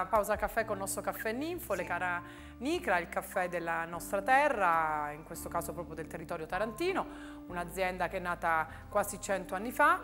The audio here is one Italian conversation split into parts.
una pausa caffè con il nostro caffè Ninfole, sì. cara Nicra, il caffè della nostra terra, in questo caso proprio del territorio tarantino, un'azienda che è nata quasi 100 anni fa,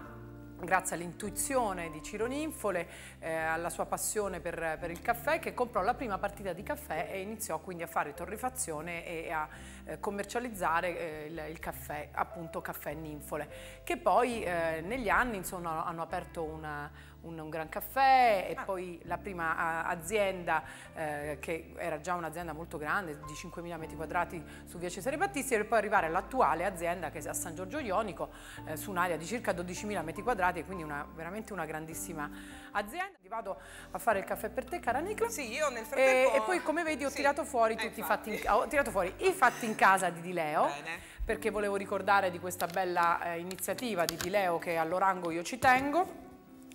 grazie all'intuizione di Ciro Ninfole, eh, alla sua passione per, per, il caffè, che comprò la prima partita di caffè e iniziò quindi a fare torrefazione e a eh, commercializzare eh, il, il, caffè, appunto caffè Ninfole, che poi eh, negli anni insomma, hanno aperto una, un, un, gran caffè e ah. poi la prima azienda eh, che era già un'azienda molto grande di 5.000 metri quadrati su via Cesare Battisti e poi arrivare all'attuale azienda che è a San Giorgio Ionico eh, su un'area di circa 12.000 metri quadrati e quindi una, veramente una grandissima azienda. Vado a fare il caffè per te cara Nicla. Sì, io nel frattempo... E, e poi come vedi ho sì. tirato fuori eh, tutti i fatti in, ho tirato fuori i fatti in casa di Di Leo. Bene perché volevo ricordare di questa bella eh, iniziativa di Di Leo che all'Orango io ci tengo.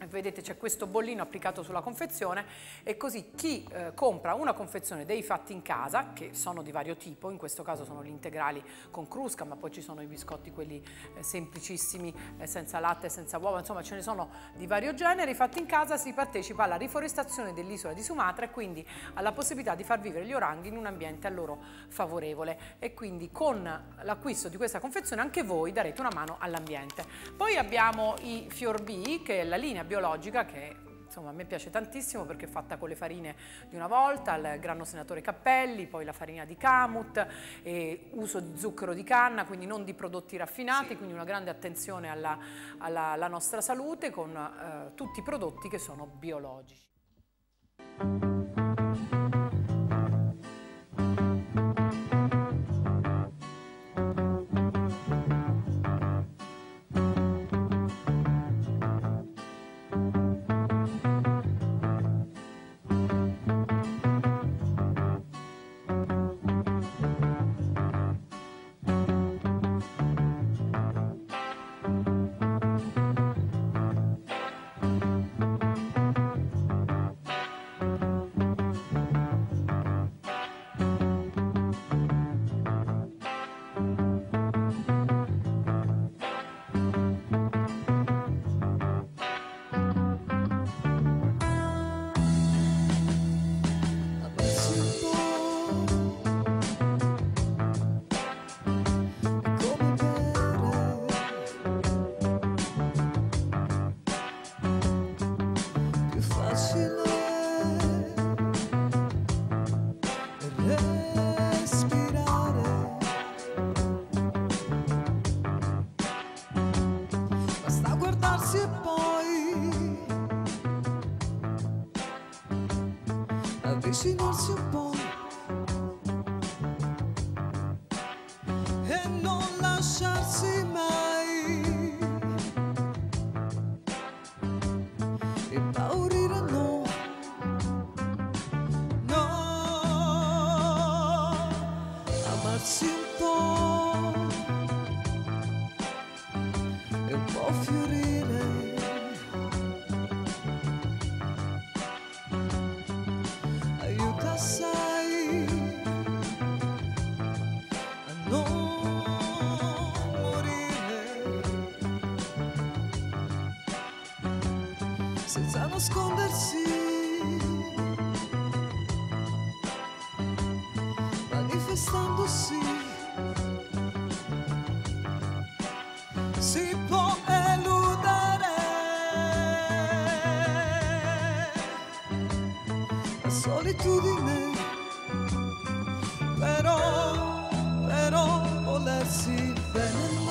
Vedete c'è questo bollino applicato sulla confezione e così chi eh, compra una confezione dei fatti in casa, che sono di vario tipo, in questo caso sono gli integrali con crusca, ma poi ci sono i biscotti quelli eh, semplicissimi, eh, senza latte, senza uova, insomma ce ne sono di vario genere, fatti in casa si partecipa alla riforestazione dell'isola di Sumatra e quindi alla possibilità di far vivere gli oranghi in un ambiente a loro favorevole e quindi con l'acquisto di questa confezione anche voi darete una mano all'ambiente. Poi abbiamo i Fior B, che è la linea biologica che insomma a me piace tantissimo perché è fatta con le farine di una volta, il grano senatore Cappelli, poi la farina di Camut, uso di zucchero di canna, quindi non di prodotti raffinati, sì. quindi una grande attenzione alla, alla, alla nostra salute con eh, tutti i prodotti che sono biologici. Avvicinarsi un po' solitudine, però, però volersi bene.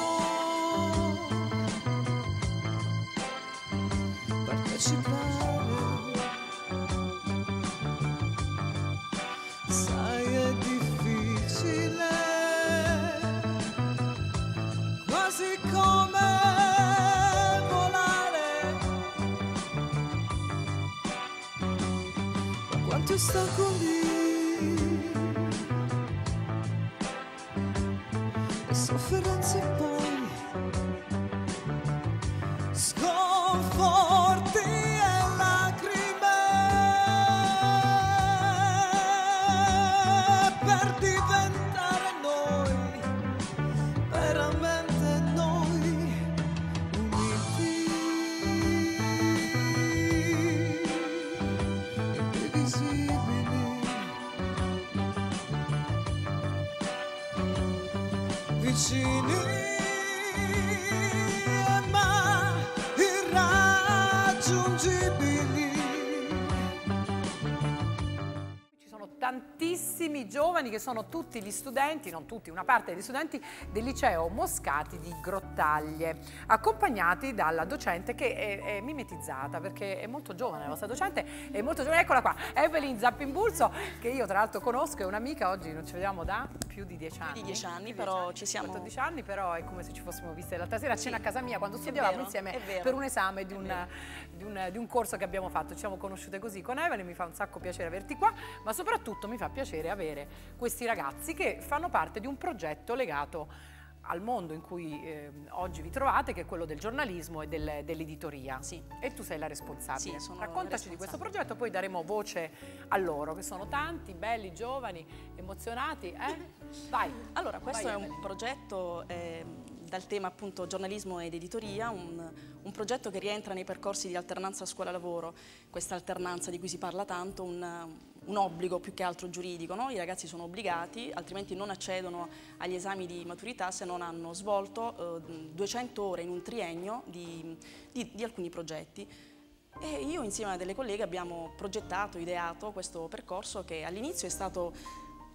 Ma quanto vicini ma tantissimi giovani che sono tutti gli studenti, non tutti, una parte degli studenti del liceo Moscati di Grottaglie, accompagnati dalla docente che è, è mimetizzata perché è molto giovane, la vostra docente è molto giovane, eccola qua, Evelyn Zappimbulso, che io tra l'altro conosco, è un'amica, oggi non ci vediamo da più di dieci anni. Più di dieci anni, però anni, ci siamo... 14 anni, però è come se ci fossimo viste l'altra sera a cena a casa mia, quando studiavamo insieme per un esame di un, di, un, di un corso che abbiamo fatto, ci siamo conosciute così con Evelyn, mi fa un sacco piacere averti qua, ma soprattutto mi fa piacere avere questi ragazzi che fanno parte di un progetto legato al mondo in cui eh, oggi vi trovate, che è quello del giornalismo e del, dell'editoria. Sì. E tu sei la responsabile. Sì, Raccontaci di questo progetto, poi daremo voce a loro, che sono tanti, belli, giovani, emozionati. Eh? Vai. Allora, questo Vai, è un progetto eh, dal tema appunto giornalismo ed editoria, un, un, progetto che rientra nei percorsi di alternanza scuola-lavoro, questa alternanza di cui si parla tanto, un, un obbligo più che altro giuridico, no? i ragazzi sono obbligati, altrimenti non accedono agli esami di maturità se non hanno svolto eh, 200 ore in un triennio di, di, di alcuni progetti. E io insieme a delle colleghe abbiamo progettato, ideato questo percorso che all'inizio è stato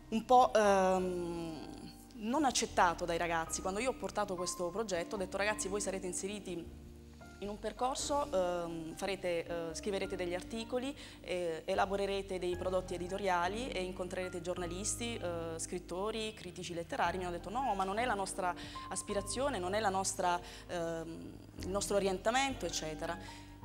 un po' ehm, non accettato dai ragazzi. Quando io ho portato questo progetto ho detto ragazzi voi sarete inseriti in un percorso ehm, farete, eh, scriverete degli articoli, eh, elaborerete dei prodotti editoriali e incontrerete giornalisti, eh, scrittori, critici letterari. Mi hanno detto no, ma non è la nostra aspirazione, non è nostra, ehm, il nostro orientamento, eccetera.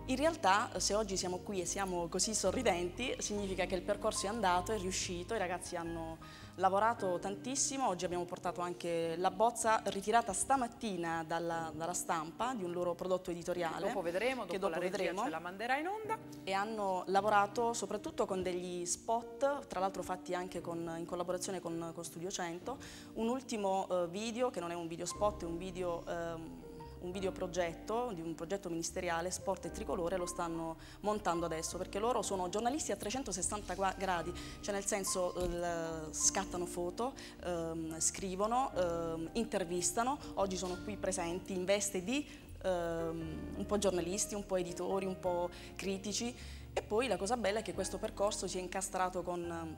In realtà, se oggi siamo qui e siamo così sorridenti, significa che il percorso è andato, è riuscito, i ragazzi hanno lavorato tantissimo, oggi abbiamo portato anche la bozza ritirata stamattina dalla, dalla stampa di un loro prodotto editoriale. Dopo vedremo, dopo che dopo la vedremo. ce la manderà in onda. E hanno lavorato soprattutto con degli spot, tra l'altro fatti anche con, in collaborazione con, con, Studio 100, un ultimo uh, video che non è un video spot, è un video... Um, un videoprogetto di un progetto ministeriale Sport e Tricolore lo stanno montando adesso perché loro sono giornalisti a 360 gradi, cioè nel senso eh, scattano foto, ehm, scrivono, ehm, intervistano, oggi sono qui presenti in veste di ehm, un po' giornalisti, un po' editori, un po' critici. E poi la cosa bella è che questo percorso si è incastrato con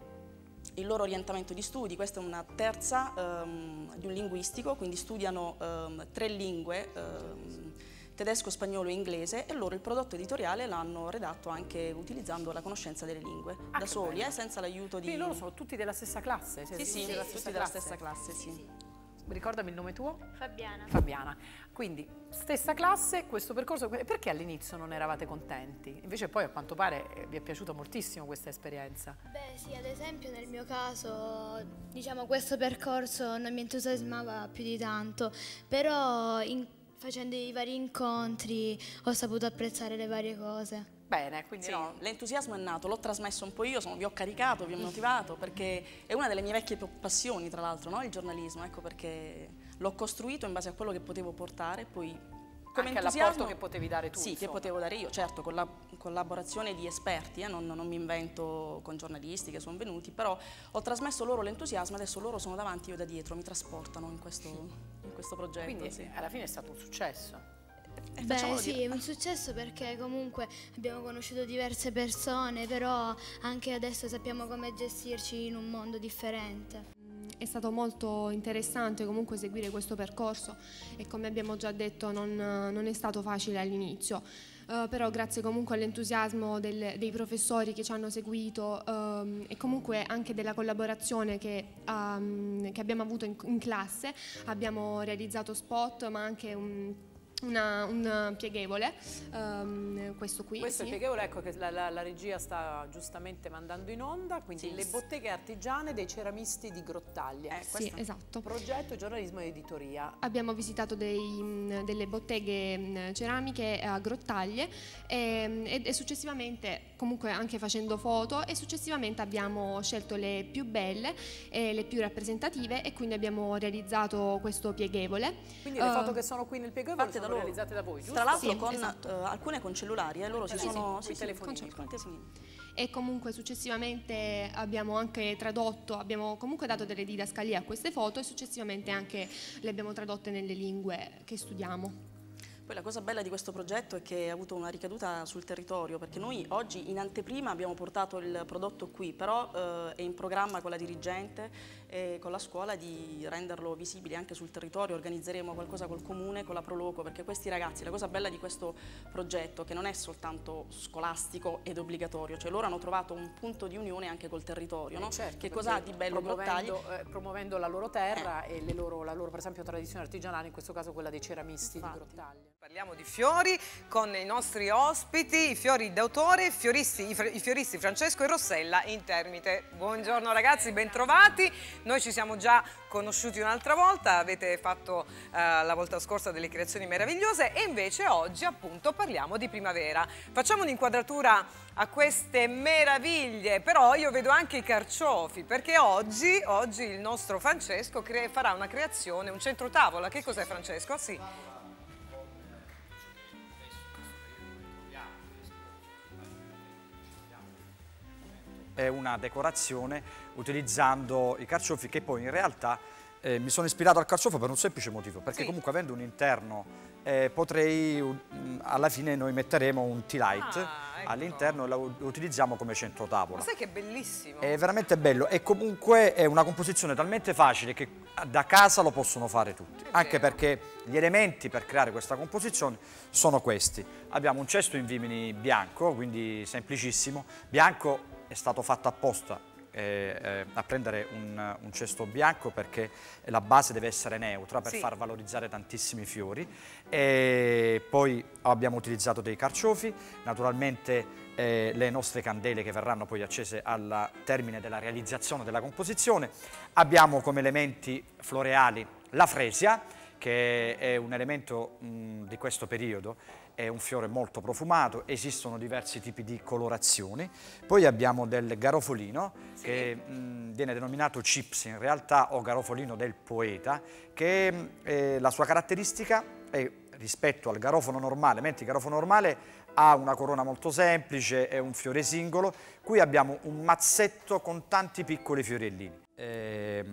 il loro orientamento di studi, questa è una terza um, di un linguistico, quindi studiano um, tre lingue, um, tedesco, spagnolo e inglese e loro il prodotto editoriale l'hanno redatto anche utilizzando la conoscenza delle lingue, ah, da soli, eh, senza l'aiuto di... Quindi loro sono tutti della stessa classe? Sì, sì, sì, tutti classe. della stessa classe, sì. Ricordami il nome tuo? Fabiana. Fabiana. Quindi, stessa classe, questo percorso, perché all'inizio non eravate contenti? Invece poi a quanto pare eh, vi è piaciuta moltissimo questa esperienza. Beh sì, ad esempio nel mio caso, diciamo questo percorso non mi entusiasmava più di tanto, però in, facendo i vari incontri ho saputo apprezzare le varie cose. Bene, quindi sì, no. L'entusiasmo è nato, l'ho trasmesso un po' io, sono, vi ho caricato, vi ho motivato, perché è una delle mie vecchie passioni, tra l'altro, no? il giornalismo, ecco perché l'ho costruito in base a quello che potevo portare, poi come Anche entusiasmo che potevi dare tu. Sì, insomma. che potevo dare io, certo, con la collaborazione di esperti, eh, non, non, mi invento con giornalisti che sono venuti, però ho trasmesso loro l'entusiasmo, adesso loro sono davanti, io da dietro, mi trasportano in questo, in questo progetto. Quindi sì. alla fine è stato un successo. Beh sì, è un successo perché comunque abbiamo conosciuto diverse persone, però anche adesso sappiamo come gestirci in un mondo differente. È stato molto interessante comunque seguire questo percorso e come abbiamo già detto non, non è stato facile all'inizio. Uh, però grazie comunque all'entusiasmo dei professori che ci hanno seguito um, e comunque anche della collaborazione che, um, che abbiamo avuto in, in, classe abbiamo realizzato spot ma anche un una, un pieghevole, um, questo qui. Questo sì. è il pieghevole, ecco che la, la, la, regia sta giustamente mandando in onda, quindi sì. le botteghe artigiane dei ceramisti di Grottaglia. Eh, sì, esatto. Progetto giornalismo e editoria. Abbiamo visitato dei, delle botteghe ceramiche a Grottaglie e, e, e successivamente comunque anche facendo foto e successivamente abbiamo scelto le più belle e le più rappresentative e quindi abbiamo realizzato questo pieghevole. Quindi le foto uh, che sono qui nel pieghevole sono da realizzate da voi, giusto? Tra l'altro sì, con esatto. uh, alcune con cellulari, eh, loro si sono... Sì, sì, con telefonini. E comunque successivamente abbiamo anche tradotto, abbiamo comunque dato delle didascalie a queste foto e successivamente anche le abbiamo tradotte nelle lingue che studiamo. Poi la cosa bella di questo progetto è che ha avuto una ricaduta sul territorio, perché noi oggi in anteprima abbiamo portato il prodotto qui, però eh, è in programma con la dirigente e con la scuola di renderlo visibile anche sul territorio, organizzeremo qualcosa col comune, con la Proloco, perché questi ragazzi, la cosa bella di questo progetto, che non è soltanto scolastico ed obbligatorio, cioè loro hanno trovato un punto di unione anche col territorio, no? certo, che cosa ha di bello promuovendo, eh, promuovendo la loro terra eh. e loro, la loro per esempio tradizione artigianale, in questo caso quella dei ceramisti Infatti. di Grottaglia. Parliamo di fiori con i nostri ospiti, i fiori d'autore, i fioristi Francesco e Rossella in Termite. Buongiorno ragazzi, bentrovati. Noi ci siamo già conosciuti un'altra volta, avete fatto uh, la volta scorsa delle creazioni meravigliose e invece oggi appunto parliamo di primavera. Facciamo un'inquadratura a queste meraviglie, però io vedo anche i carciofi perché oggi, oggi il nostro Francesco farà una creazione, un centro tavola. Che cos'è Francesco? Sì. È una decorazione utilizzando i carciofi che poi in realtà eh, mi sono ispirato al carciofo per un semplice motivo, perché sì. comunque avendo un interno eh, potrei, um, alla fine noi metteremo un tea light ah, ecco. all'interno e lo utilizziamo come centro tavola. Ma sai che bellissimo? È veramente bello e comunque è una composizione talmente facile che da casa lo possono fare tutti, è anche vero. perché gli elementi per creare questa composizione sono questi. Abbiamo un cesto in vimini bianco, quindi semplicissimo, bianco è stato fatto apposta eh, eh, a prendere un, un, cesto bianco perché la base deve essere neutra per sì. far valorizzare tantissimi fiori. E poi abbiamo utilizzato dei carciofi, naturalmente eh, le nostre candele che verranno poi accese al termine della realizzazione della composizione, abbiamo come elementi floreali la fresia che è un elemento mh, di questo periodo è un fiore molto profumato, esistono diversi tipi di colorazioni, poi abbiamo del garofolino sì. che mh, viene denominato chips in realtà o garofolino del poeta, che eh, la sua caratteristica è rispetto al garofono normale, mentre il garofono normale ha una corona molto semplice, è un fiore singolo, qui abbiamo un mazzetto con tanti piccoli fiorellini. Eh,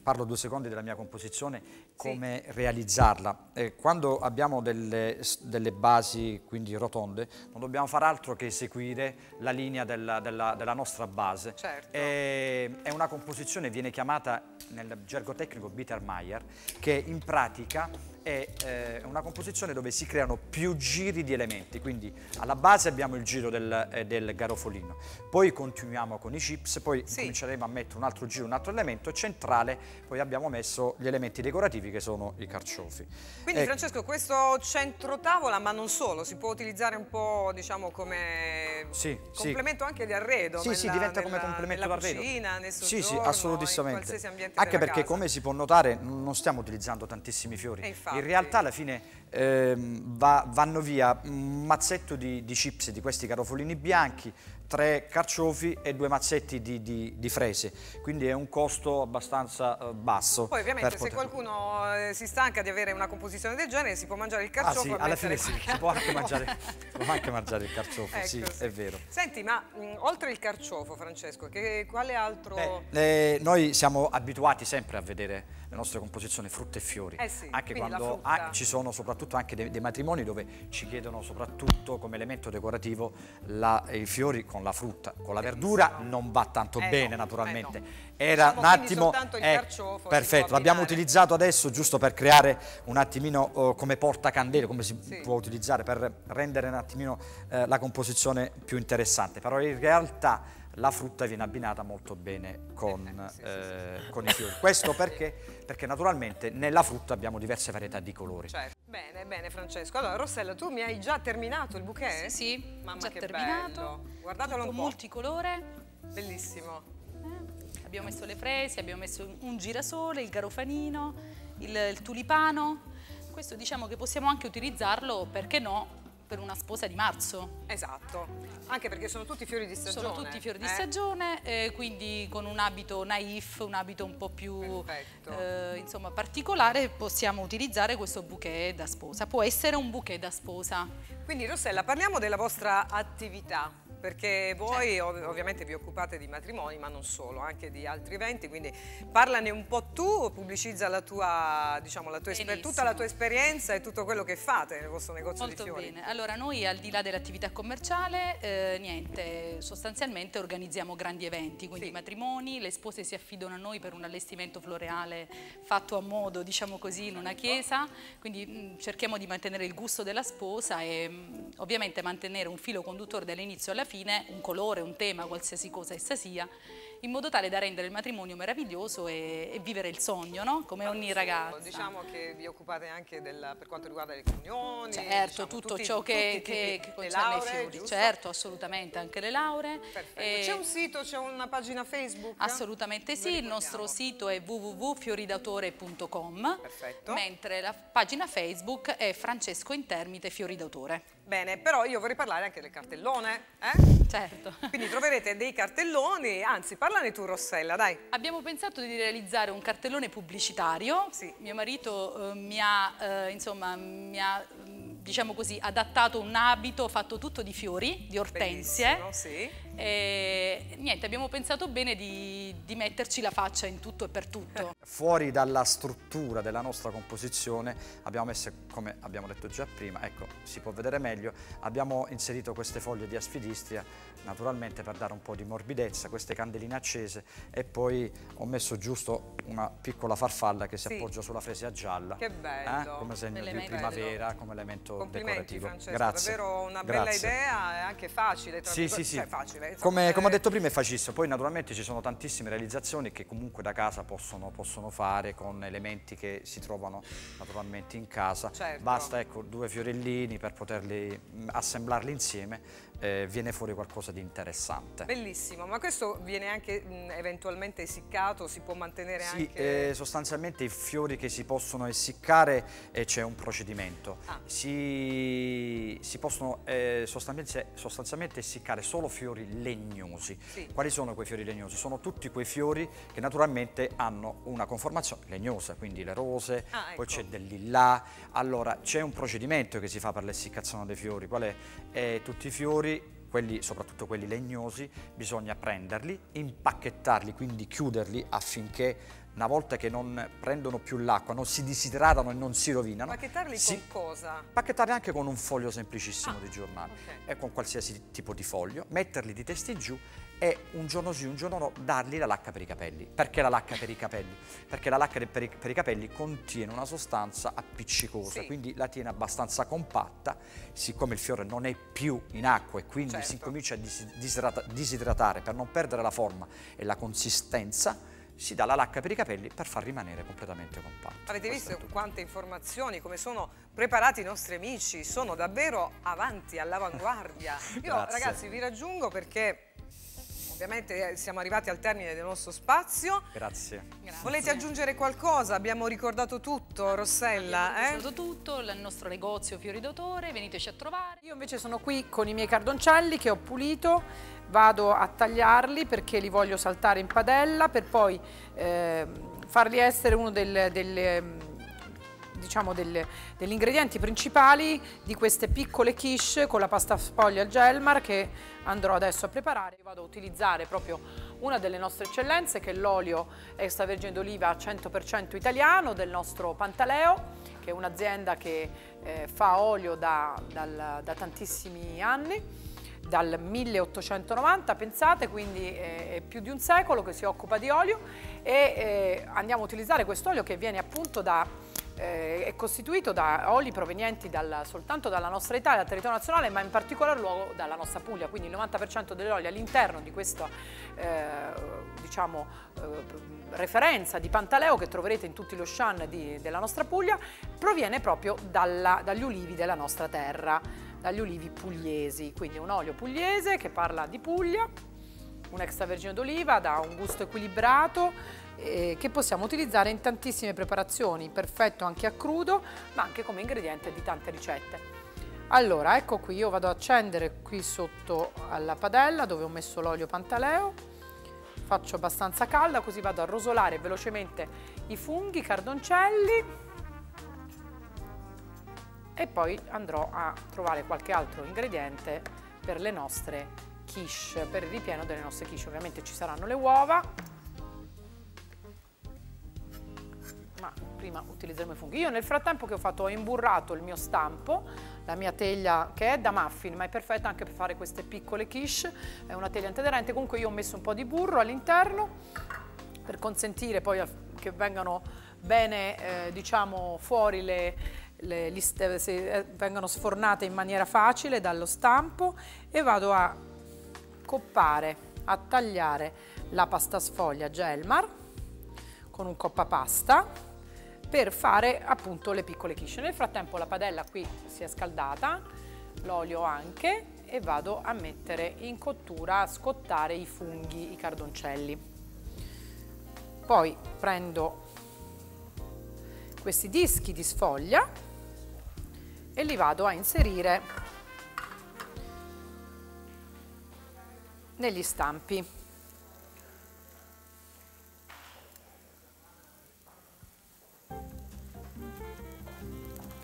parlo due secondi della mia composizione, come sì. realizzarla. Eh, quando abbiamo delle, delle, basi, quindi rotonde, non dobbiamo fare altro che eseguire la linea della, della, della nostra base. Certo. Eh, è una composizione, viene chiamata nel gergo tecnico Bittermeier, che in pratica è eh, una composizione dove si creano più giri di elementi, quindi alla base abbiamo il giro del, eh, del garofolino, poi continuiamo con i chips, poi sì. cominceremo a mettere un altro giro, un altro elemento centrale, poi abbiamo messo gli elementi decorativi che sono i carciofi. Quindi ecco. Francesco, questo centro tavola, ma non solo, si può utilizzare un po' diciamo come sì, complemento sì. anche di arredo? Sì, nella, sì, diventa come complemento d'arredo. cucina, nel Sì, sì, assolutamente. Anche perché casa. come si può notare non stiamo utilizzando tantissimi fiori in realtà alla fine ehm, va, vanno via un mazzetto di, di chips di questi carofolini bianchi, tre carciofi e due mazzetti di, di, di frese, quindi è un costo abbastanza uh, basso. Poi ovviamente se qualcuno eh, si stanca di avere una composizione del genere si può mangiare il carciofo. Ah sì, alla fine sì, si può anche mangiare, può anche mangiare il carciofo, ecco, sì, sì, è vero. Senti, ma mh, oltre il carciofo Francesco, che, quale altro... Beh, eh, noi siamo abituati sempre a vedere le nostre composizioni frutta e fiori, eh sì, anche quando ah, ci sono soprattutto anche dei, dei, matrimoni dove ci chiedono soprattutto come elemento decorativo la, i fiori con la frutta, con la verdura non va tanto eh bene no, naturalmente. Eh no. Era diciamo un attimo eh, perfetto, l'abbiamo utilizzato adesso giusto per creare un attimino oh, come portacandele, come si sì. può utilizzare per rendere un attimino eh, la composizione più interessante, però in realtà la frutta viene abbinata molto bene con, eh, sì, eh, con i fiori. Questo perché? Perché naturalmente nella frutta abbiamo diverse varietà di colori. Certo. Bene, bene Francesco. Allora Rossella, tu mi hai già terminato il bouquet? Sì, sì. Mamma già che terminato. bello. Guardatelo un po'. multicolore. Bellissimo. Eh, abbiamo messo le fresi, abbiamo messo un girasole, il garofanino, il, il tulipano. Questo diciamo che possiamo anche utilizzarlo, perché no, per una sposa di marzo. Esatto, anche perché sono tutti fiori di stagione. Sono tutti fiori di eh? stagione, eh, quindi con un abito naif, un abito un po' più eh, insomma, particolare, possiamo utilizzare questo bouquet da sposa. Può essere un bouquet da sposa. Quindi Rossella, parliamo della vostra attività. Perché voi ov- ovviamente vi occupate di matrimoni, ma non solo, anche di altri eventi, quindi parlane un po' tu, pubblicizza la tua, diciamo, la tua tutta la tua esperienza e tutto quello che fate nel vostro negozio Molto di fiori. bene. Allora, noi al di là dell'attività commerciale, eh, niente, sostanzialmente organizziamo grandi eventi, quindi Sì. matrimoni, le spose si affidano a noi per un allestimento floreale fatto a modo, diciamo così, in una chiesa, quindi mh, cerchiamo di mantenere il gusto della sposa e mh, ovviamente mantenere un filo conduttore dall'inizio alla fine, un colore, un tema, qualsiasi cosa essa sia, in modo tale da rendere il matrimonio meraviglioso e, e vivere il sogno, no? Come ogni ragazza. Diciamo che vi occupate anche del- per quanto riguarda le comunioni. Certo, diciamo, tutto tutti- ciò che, i che, che concerne i lauree, fiori. giusto? Certo, assolutamente, anche le lauree. E- C'è un sito, c'è una pagina Facebook? Assolutamente sì, il nostro sito è www.fioridautore.com Perfetto. mentre la pagina Facebook è Francesco Intermite Fiori d'autore. Bene, però io vorrei parlare anche del cartellone, eh? Certo. Quindi troverete dei cartelloni, anzi parlane tu Rossella, dai. Abbiamo pensato di realizzare un cartellone pubblicitario. Sì. Mio marito eh, mi ha, eh, insomma, mi ha, mm, diciamo così, adattato un abito fatto tutto di fiori, di ortensie. Sì. E niente, abbiamo pensato bene di, di metterci la faccia in tutto e per tutto. Fuori dalla struttura della nostra composizione abbiamo messo, come abbiamo detto già prima, ecco, si può vedere meglio, abbiamo inserito queste foglie di asfidistria, naturalmente per dare un po' di morbidezza, queste candeline accese e poi ho messo giusto una piccola farfalla che si Sì. appoggia sulla fresia gialla. Che bello. eh, come segno di primavera, come elemento Complimenti decorativo. Francesco, Grazie. davvero una bella Grazie. idea e anche facile. tra Sì, sì, sì. cioè facile. Insomma, Come, come ho eh, detto prima è facilissimo, poi naturalmente ci sono tantissime realizzazioni che comunque da casa possono, possono fare con elementi che si trovano naturalmente in casa. Certo. Basta ecco due fiorellini per poterli mh, assemblarli insieme, eh, viene fuori qualcosa di interessante. Bellissimo, ma questo viene anche mh, eventualmente essiccato, si può mantenere Sì, anche... eh, sostanzialmente i fiori che si possono essiccare eh, c'è un procedimento. Ah. Si, si possono eh, sostanzialmente, sostanzialmente essiccare solo fiori legnosi. Sì. Quali sono quei fiori legnosi? Sono tutti quei fiori che naturalmente hanno una conformazione legnosa, quindi le rose, Ah, poi ecco. c'è del lillà. Allora c'è un procedimento che si fa per l'essiccazione dei fiori, qual è? Eh, tutti i fiori quelli, soprattutto quelli legnosi, bisogna prenderli, impacchettarli, quindi chiuderli affinché una volta che non prendono più l'acqua, non si disidratano e non si rovinano. Pacchettarli si- con cosa? Pacchettarli anche con un foglio semplicissimo Ah, di giornale ok. e con qualsiasi tipo di foglio, metterli di testa in giù e un giorno sì, un giorno no, dargli la lacca per i capelli. Perché la lacca per i capelli? Perché la lacca per i, per i capelli contiene una sostanza appiccicosa, Sì. quindi la tiene abbastanza compatta, siccome il fiore non è più in acqua e quindi Certo. si comincia a dis- disidrata- disidratare per non perdere la forma e la consistenza, si dà la lacca per i capelli per far rimanere completamente compatto. Avete Questo è visto quante informazioni, come sono preparati i nostri amici? Sono davvero avanti, all'avanguardia. Io ragazzi vi raggiungo perché ovviamente eh, siamo arrivati al termine del nostro spazio. Grazie. Grazie. Volete aggiungere qualcosa? Abbiamo ricordato tutto, Rossella? Abbiamo Eh? usato tutto, il nostro negozio Fiori d'autore, veniteci a trovare. Io invece sono qui con i miei cardoncelli che ho pulito, vado a tagliarli perché li voglio saltare in padella per poi ehm, farli essere uno del- delle, mm, diciamo delle- degli ingredienti principali di queste piccole quiche con la pasta sfoglia al gelmar che andrò adesso a preparare. Vado a utilizzare proprio una delle nostre eccellenze che è l'olio extravergine d'oliva 100% italiano del nostro Pantaleo che è un'azienda che eh, fa olio da, dal- da tantissimi anni dal 1890, pensate, quindi eh, è più di un secolo che si occupa di olio e eh, andiamo a utilizzare quest'olio che viene appunto da, eh, è costituito da oli provenienti dal- soltanto dalla nostra Italia, dal territorio nazionale, ma in particolar luogo dalla nostra Puglia, quindi il 90% dell'olio all'interno di questa eh, diciamo, eh, referenza di Pantaleo che troverete in tutti lo shan di- della nostra Puglia, proviene proprio dalla- dagli ulivi della nostra terra dagli ulivi pugliesi, quindi un olio pugliese che parla di Puglia, un extravergine d'oliva da un gusto equilibrato eh, che possiamo utilizzare in tantissime preparazioni, perfetto anche a crudo, ma anche come ingrediente di tante ricette. Allora, ecco qui, io vado ad accendere qui sotto alla padella dove ho messo l'olio pantaleo, faccio abbastanza calda così vado a rosolare velocemente i funghi, i cardoncelli e poi andrò a trovare qualche altro ingrediente per le nostre quiche, per il ripieno delle nostre quiche. Ovviamente ci saranno le uova, ma prima utilizzeremo i funghi. Io nel frattempo che ho fatto ho imburrato il mio stampo, la mia teglia che è da muffin ma è perfetta anche per fare queste piccole quiche, è una teglia antiaderente, comunque io ho messo un po' di burro all'interno per consentire poi che vengano bene eh, diciamo fuori le, le, le, se eh, vengano sfornate in maniera facile dallo stampo. E vado a coppare, a tagliare la pasta sfoglia Gelmar con un coppa pasta per fare appunto le piccole quiche. Nel frattempo la padella qui si è scaldata, l'olio anche e vado a mettere in cottura, a scottare i funghi, i cardoncelli. Poi prendo questi dischi di sfoglia e li vado a inserire negli stampi.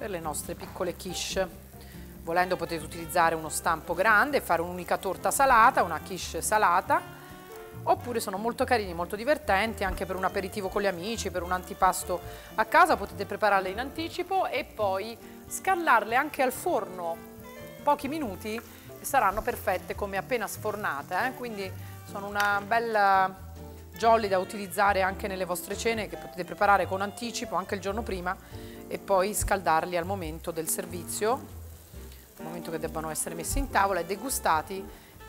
Per le nostre piccole quiche. Volendo potete utilizzare uno stampo grande fare un'unica torta salata, una quiche salata, oppure sono molto carini, molto divertenti anche per un aperitivo con gli amici, per un antipasto a casa, potete prepararle in anticipo e poi scallarle anche al forno pochi minuti saranno perfette come appena sfornate, eh? quindi sono una bella jolly da utilizzare anche nelle vostre cene che potete preparare con anticipo anche il giorno prima e poi scaldarli al momento del servizio, al momento che debbano essere messi in tavola e degustati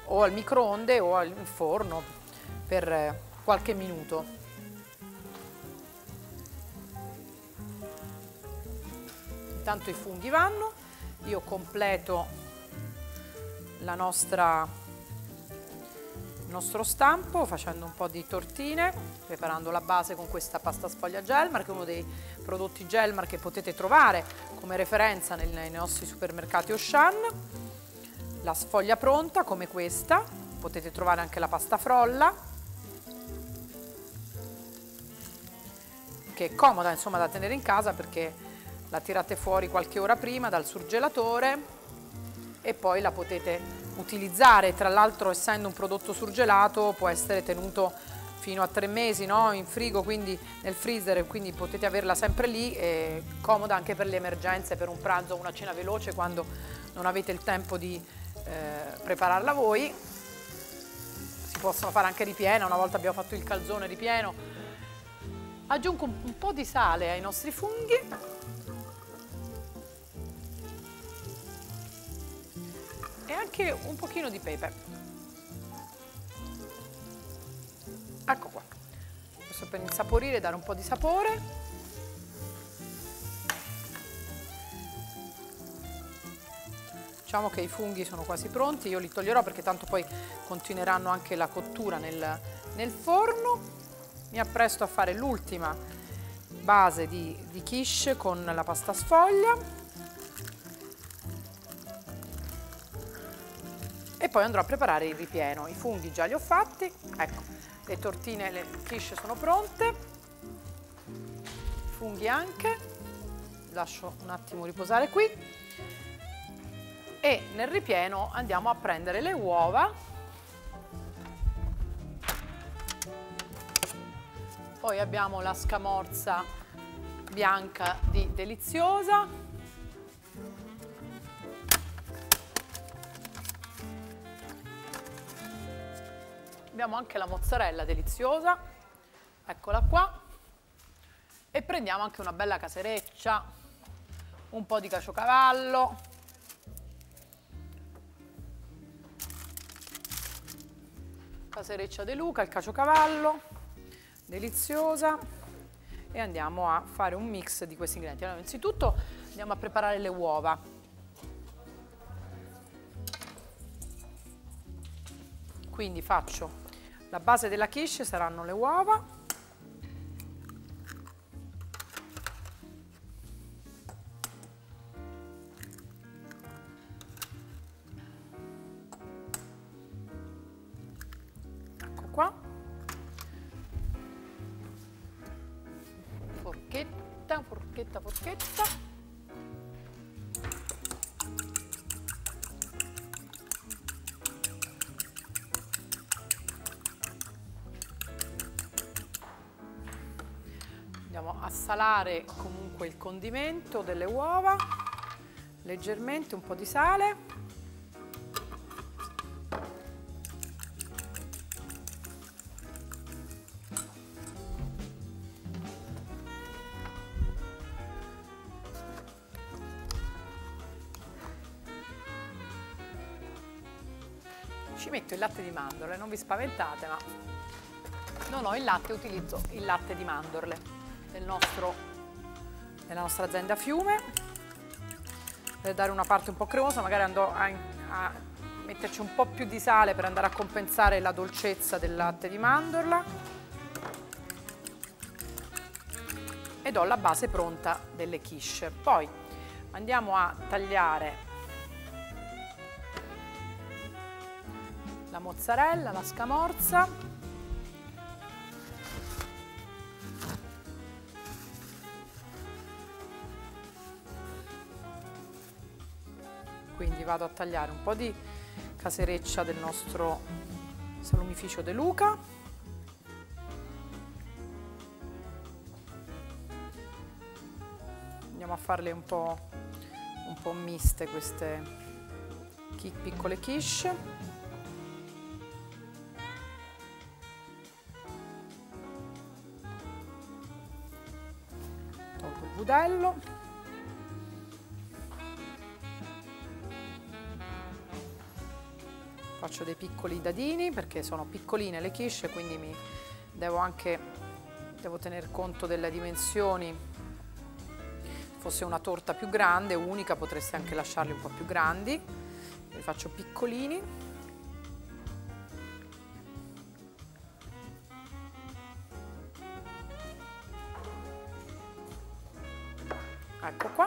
o al microonde o al forno per eh, qualche minuto. Intanto i funghi vanno, io completo la nostra nostro stampo facendo un po' di tortine, preparando la base con questa pasta sfoglia Gelmar, che è uno dei prodotti Gelmar che potete trovare come referenza nei, nei nostri supermercati Auchan. La sfoglia pronta come questa, potete trovare anche la pasta frolla, che è comoda insomma da tenere in casa perché la tirate fuori qualche ora prima dal surgelatore e poi la potete utilizzare, tra l'altro essendo un prodotto surgelato può essere tenuto fino a tre mesi no? in frigo, quindi nel freezer, quindi potete averla sempre lì, è comoda anche per le emergenze, per un pranzo o una cena veloce quando non avete il tempo di eh, prepararla voi. Si possono fare anche ripiena, una volta abbiamo fatto il calzone ripieno. Aggiungo un, un po' di sale ai nostri funghi anche un pochino di pepe. Ecco qua, questo per insaporire dare un po' di sapore. Diciamo che i funghi sono quasi pronti, io li toglierò perché tanto poi continueranno anche la cottura nel, nel forno. Mi appresto a fare l'ultima base di, di quiche con la pasta sfoglia. Poi andrò a preparare il ripieno. I funghi già li ho fatti, ecco, le tortine, le quiche sono pronte, i funghi anche, lascio un attimo riposare qui. E nel ripieno andiamo a prendere le uova. Poi abbiamo la scamorza bianca di deliziosa abbiamo anche la mozzarella deliziosa, eccola qua, e prendiamo anche una bella casereccia, un po' di caciocavallo, casereccia De Luca, il caciocavallo, deliziosa, e andiamo a fare un mix di questi ingredienti. Allora, innanzitutto andiamo a preparare le uova. Quindi faccio la base della quiche saranno le uova. Ecco qua. Forchetta, forchetta, forchetta. Salare comunque il condimento delle uova, leggermente un po' di sale. Ci metto il latte di mandorle, non vi spaventate, ma non ho il latte, utilizzo il latte di mandorle del nostro, della nostra azienda Fiume. Per dare una parte un po' cremosa, magari andrò a, a metterci un po' più di sale per andare a compensare la dolcezza del latte di mandorla. Ed ho la base pronta delle quiche. Poi andiamo a tagliare la mozzarella, la scamorza. Vado a tagliare un po' di casereccia del nostro salumificio De Luca. Andiamo a farle un po', un po miste queste piccole quiche. budello. Faccio dei piccoli dadini perché sono piccoline le quiche, quindi mi devo anche devo tener conto delle dimensioni. Se fosse una torta più grande, unica, potreste anche lasciarli un po' più grandi. Li faccio piccolini. ecco qua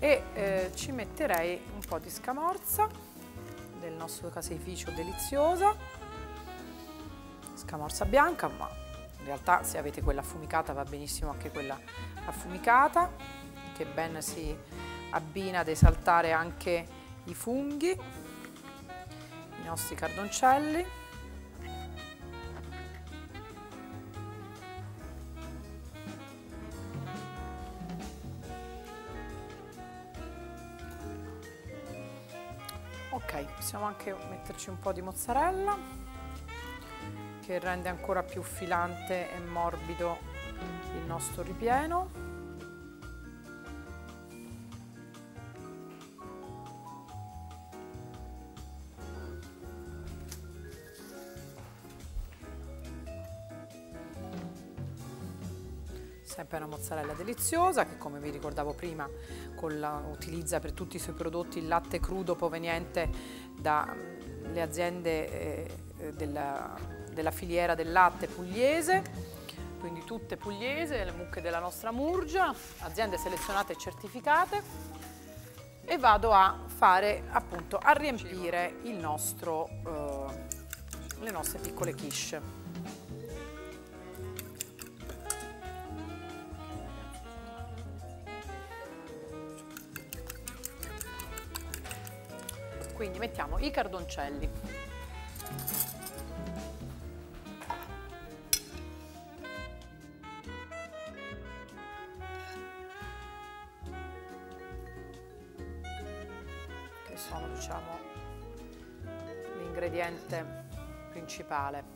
e eh, ci metterei un po' di scamorza del nostro caseificio deliziosa scamorza bianca ma in realtà se avete quella affumicata va benissimo anche quella affumicata che ben si abbina ad esaltare anche i funghi i nostri cardoncelli possiamo anche metterci un po' di mozzarella che rende ancora più filante e morbido il nostro ripieno. Sempre una mozzarella deliziosa che come vi ricordavo prima la, utilizza per tutti i suoi prodotti il latte crudo proveniente dalle aziende eh, della, della filiera del latte pugliese quindi tutte pugliese, le mucche della nostra Murgia, aziende selezionate e certificate e vado a fare appunto a riempire il nostro, eh, le nostre piccole quiche. Quindi mettiamo i cardoncelli. Che sono, diciamo, l'ingrediente principale.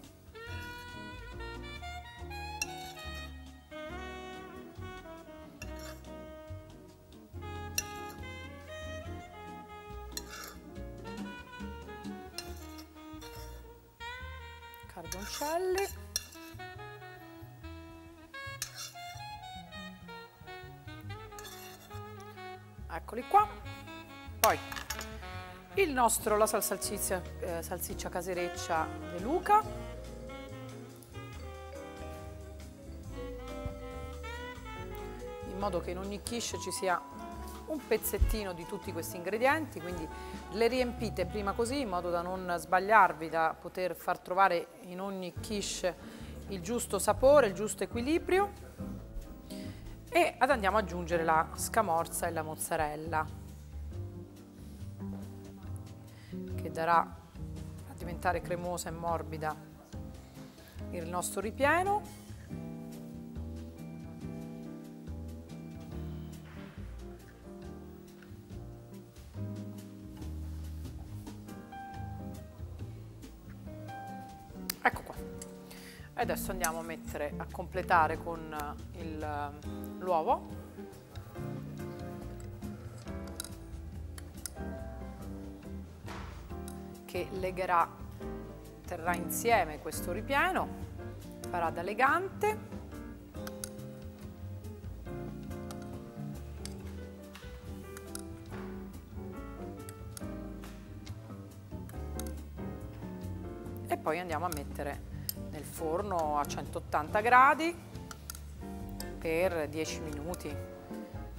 Nostro la salsiccia, eh, salsiccia casereccia De Luca. In modo che in ogni quiche ci sia un pezzettino di tutti questi ingredienti, quindi le riempite prima così in modo da non sbagliarvi, da poter far trovare in ogni quiche il giusto sapore, il giusto equilibrio. E andiamo ad aggiungere la scamorza e la mozzarella darà a diventare cremosa e morbida il nostro ripieno Ecco qua. E adesso andiamo a mettere, a completare con eh, l'uovo. Che legherà, terrà insieme questo ripieno, farà da legante. e poi andiamo a mettere nel forno a 180 gradi per 10 minuti,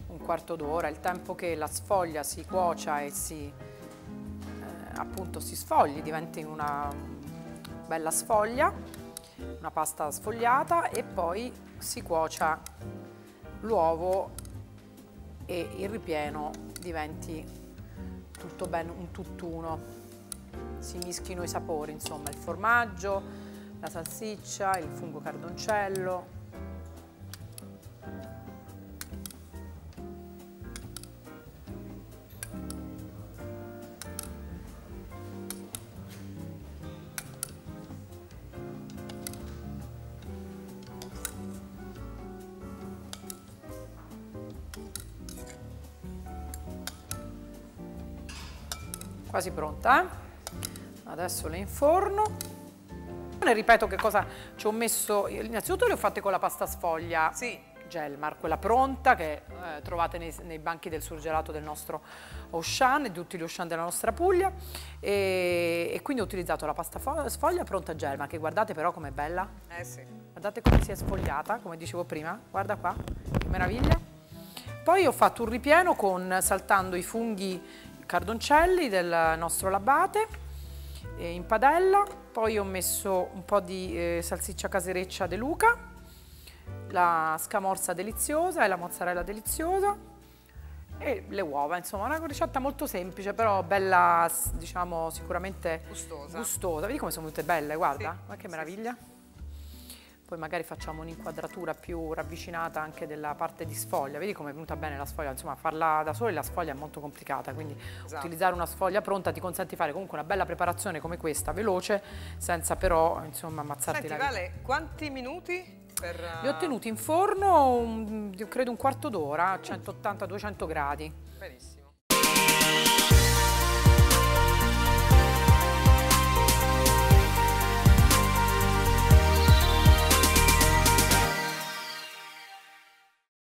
un quarto d'ora, il tempo che la sfoglia si cuocia e si, appunto si sfogli, diventi una bella sfoglia, una pasta sfogliata e poi si cuocia l'uovo e il ripieno diventi tutto ben un tutt'uno si mischino i sapori, insomma, il formaggio, la salsiccia, il fungo cardoncello. Quasi pronta, adesso le inforno. Ne ripeto che cosa ci ho messo, innanzitutto le ho fatte con la pasta sfoglia Sì. Gelmar, quella pronta che eh, trovate nei, nei banchi del surgelato del nostro Ocean e di tutti gli Ocean della nostra Puglia e, e quindi ho utilizzato la pasta fo- sfoglia pronta Gelmar che guardate però com'è bella, Eh sì. guardate come si è sfogliata, come dicevo prima, guarda qua, che meraviglia. Poi ho fatto un ripieno con saltando i funghi cardoncelli del nostro labate eh, in padella, poi ho messo un po' di eh, salsiccia casereccia De Luca, la scamorza deliziosa e la mozzarella deliziosa e le uova, insomma una ricetta molto semplice però bella, diciamo sicuramente Gustosa. gustosa. Vedi come sono tutte belle, guarda, Sì, ma che sì, meraviglia. Poi magari facciamo un'inquadratura più ravvicinata anche della parte di sfoglia. Vedi come è venuta bene la sfoglia? Insomma, farla da soli la sfoglia è molto complicata, quindi Esatto. utilizzare una sfoglia pronta ti consente di fare comunque una bella preparazione come questa, veloce, senza però, insomma, ammazzarti Senti, la vita. Vale, quanti minuti per... Li ho tenuti in forno, un- credo un quarto d'ora, a 180-200 gradi. Benissimo.